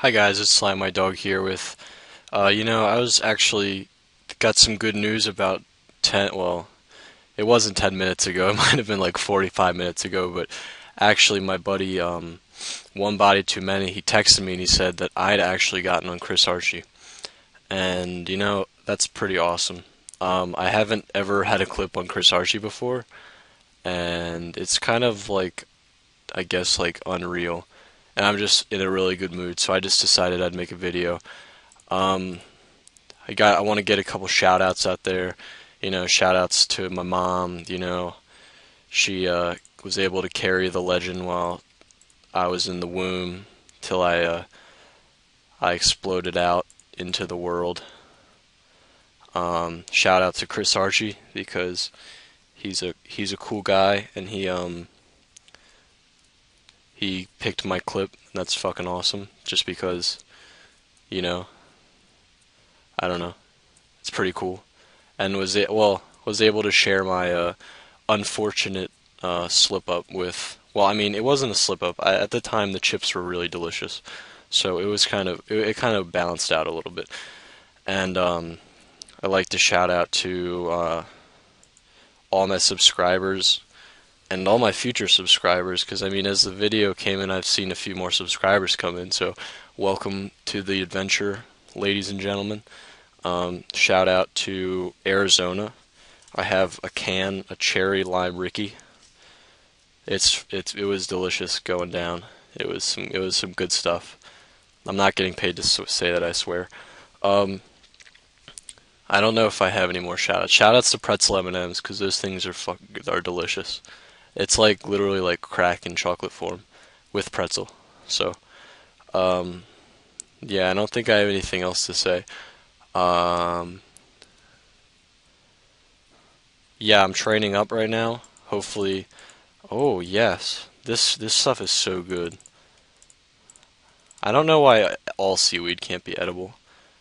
Hi guys, it's Slime My Dog here with, uh, you know, I was actually got some good news about 10, well, it wasn't 10 minutes ago, it might have been like 45 minutes ago, but actually my buddy, um, One Body Too Many, he texted me and he said that I'd actually gotten on Chris Archie. And, you know, that's pretty awesome. Um, I haven't ever had a clip on Chris Archie before, and it's kind of like, I guess, like unreal and I'm just in a really good mood, so I just decided I'd make a video. Um, I got I want to get a couple shout outs out there, you know, shout outs to my mom, you know, she uh, was able to carry the legend while I was in the womb till I uh, I exploded out into the world. Um, shout out to Chris Archie because he's a he's a cool guy and he um he picked my clip. That's fucking awesome. Just because, you know, I don't know, it's pretty cool, and was it well was able to share my uh, unfortunate uh, slip up with. Well, I mean, it wasn't a slip up. I, at the time, the chips were really delicious, so it was kind of it, it kind of balanced out a little bit. And um, I'd like to shout out to uh, all my subscribers and all my future subscribers because I mean as the video came in I've seen a few more subscribers come in so welcome to the adventure ladies and gentlemen. Um, shout out to Arizona. I have a can a cherry lime Rickey. It's it's it was delicious going down. It was some it was some good stuff. I'm not getting paid to say that I swear. Um, I don't know if I have any more shoutouts. Shoutouts to pretzel M&Ms because those things are fuck are delicious. It's like literally like crack in chocolate form with pretzel. So, um, yeah, I don't think I have anything else to say. Um, yeah, I'm training up right now. Hopefully, oh yes, this this stuff is so good. I don't know why all seaweed can't be edible.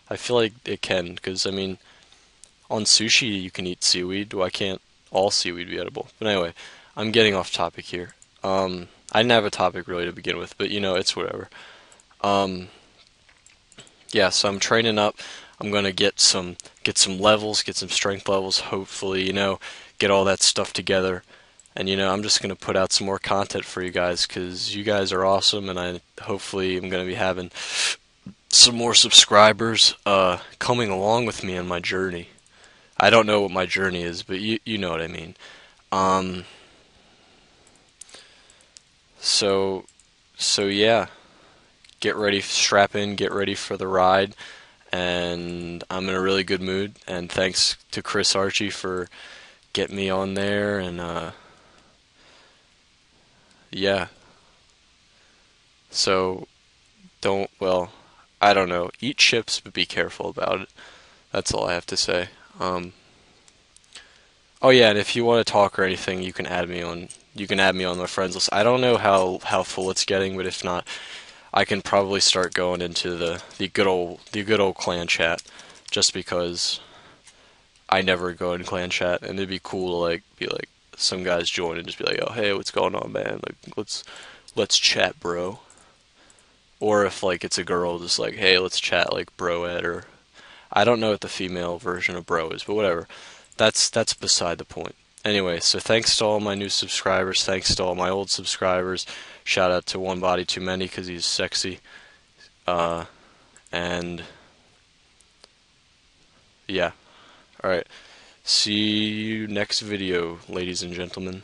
I feel like it can, because I mean, on sushi you can eat seaweed. Why can't all seaweed be edible? But anyway, I'm getting off topic here. Um, I didn't have a topic really to begin with, but you know, it's whatever. Um, yeah, so I'm training up. I'm gonna get some get some levels, get some strength levels. Hopefully, you know, get all that stuff together. And you know, I'm just gonna put out some more content for you guys because you guys are awesome, and I hopefully I'm gonna be having some more subscribers uh, coming along with me on my journey. I don't know what my journey is, but you you know what I mean. Um, so, so yeah, get ready, strap in, get ready for the ride, and I'm in a really good mood. And thanks to Chris Archie for getting me on there, and uh, yeah. So, don't well, I don't know. Eat chips, but be careful about it. That's all I have to say. Um, oh yeah, and if you want to talk or anything, you can add me on you can add me on my friends list. I don't know how how full it's getting, but if not, I can probably start going into the the good old the good old clan chat, just because I never go in clan chat, and it'd be cool to like be like some guys join and just be like, oh hey, what's going on, man? Like let's let's chat, bro. Or if like it's a girl, just like hey, let's chat like bro ed or I don't know what the female version of bro is, but whatever. That's that's beside the point. Anyway, so thanks to all my new subscribers. Thanks to all my old subscribers. Shout out to One Body Too Many because he's sexy. Uh, and yeah. Alright. See you next video, ladies and gentlemen.